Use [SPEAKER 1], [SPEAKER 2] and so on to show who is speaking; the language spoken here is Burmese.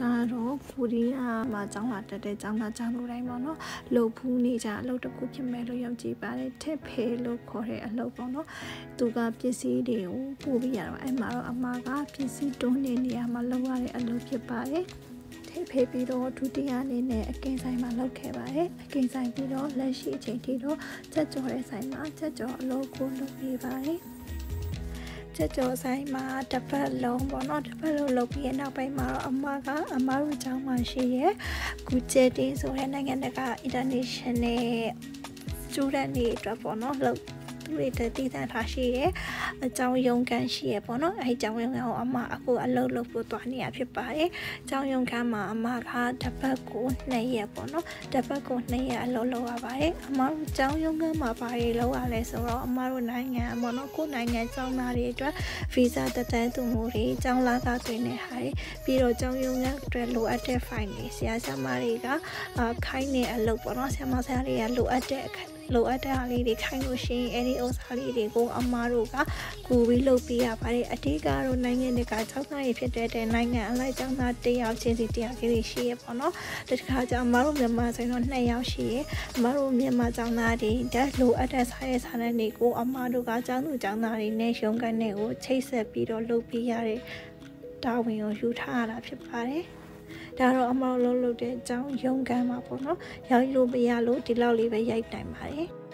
[SPEAKER 1] ဒါတော့ကိုရီးယားမှာကျောင်းလာတက်တဲ့ကျောင်းသားကျောင်းသူတိုင်းပေါ့နော်လှုပ်ဖူးနေကြအလုပ်တစ်ခုဖြစ်မယ်လို့ယုံကြည်ပါတယ်ထစ်ဖေလို့ခေါ်တဲ့အလုပ်ပေါ့နော်သူကပစ္စည်းတွေကိုပို့ပြီးရတော့အဲ့မှာတော့အမကပစ္စည်းတွန်းနေနေရမှာလုပ်ရတဲ့အလုပ်ဖြစ်ပါတယ်ထိဖေးပြီးတော့ဒုတိယအနေနဲ့အကင်ဆိုင်မှာလုပ်ခဲ့ပါတယ်အကင်ဆိုင်ပြီးတော့လက်ရှိအချိန်ထိတော့ချက်ကြော်တဲ့ဆိုင်မှာချက်ကြော်အလုပ်ကိုလုပ်နေပါတယ် ချက်ကြော်ဆိုင်မှာတစ်ပတ်လုံးပေါ့နော်တစ်ပတ်လုံးလုပ်ပြီးရနောက်ပိုင်းမှာတော့အမကအမတို့ကျောင်းမှာရှိရဲ့ကူကျဲတင်းဆိုတဲ့နိုင်ငံတကာ international student တွေအတွက်ပေါ့နော်လုပ် သူတွေတည်တံ့ထားရှိရဲ့အကြောင်းရုံးခန်းရှိရဲ့ပေါ့နော်အဲဒီအကြောင်းရုံးခန်းကိုအမအခုအလုပ်လုပ်ဖို့တွားနေရဖြစ်ပါတယ်အကြောင်းရုံးခန်းမှာအမကတစ်ပတ်ကို2ရက်ပေါ့နော်တစ်ပတ်ကို2ရက်အလုပ်လုပ်ရပါတယ်အမတို့အကြောင်းရုံးခန်းမှာဘာတွေလုပ်ရလဲဆိုတော့အမတို့နိုင်ငံပေါ့နော်ကိုယ်နိုင်ငံကျောင်းသားတွေအတွက်ဗီဇတက်တန်းသူမှုတွေကျောင်းလာကတွင်နေဟာတွေပြီးတော့ကျောင်းရုံးခန်းအတွက်လိုအပ်တဲ့ file တွေဆရာဆရာမတွေကခိုင်းနေအလုပ်ပေါ့နော်ဆရာမဆရာတွေကလိုအပ်တဲ့ လိုအပ်တဲ့အားလေးတွေခိုင်းလို့ရှိရင်အဲ့ဒီဥစ္စာလေးတွေကိုအမားတို့ကကူပြီးလုပ်ပေးရပါတယ်အတိကတော့နိုင်ငံတကာကျောင်းသားတွေဖြစ်တဲ့နိုင်ငံအလိုက်ကျောင်းသားတယောက်ချင်းစီတယောက်ကြီးရှိရပေါ့နော်တခါကျအမားတို့မြန်မာဆိုရင်တော့2ယောက်ရှိရအမားတို့မြန်မာကျောင်းသားတွေတက်လိုအပ်တဲ့စားရဲစားတဲ့နေကိုအမားတို့ကကျောင်းသူကျောင်းသားတွေနဲ့ရုံးကန်တွေကိုချိတ်ဆက်ပြီးတော့လုပ်ပေးရတဲ့တာဝန်ကိုယူထားရတာဖြစ်ပါတယ် ဒါတော့အမောက်လုံးလုပ်တဲ့အကြောင်းရုံးကမ်းမှာပေါ့နော်။ရောင်းလို့မရလို့ဒီလောက်လေးပဲရိုက်တိုင်ပါတယ်။